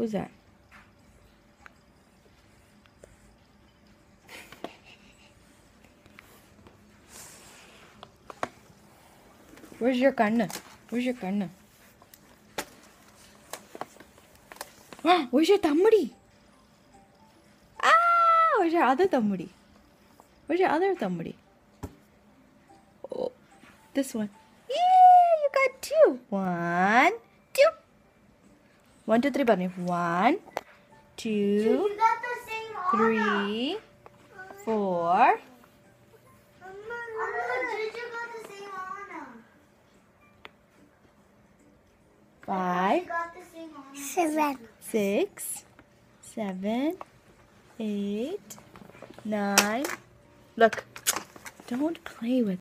Who's that? Where's your kanna? Where's your kanna? Where's your tammudi? Ah! Where's your other tammudi? Where's your other tammudi? Oh, this one. Yay! You got two. One. One, two, three, bunny. One, two, You got the same honor. three, four, Anna, Juju got the same honor. five, You got the same honor. Seven. six, seven, eight, nine. Look, don't play with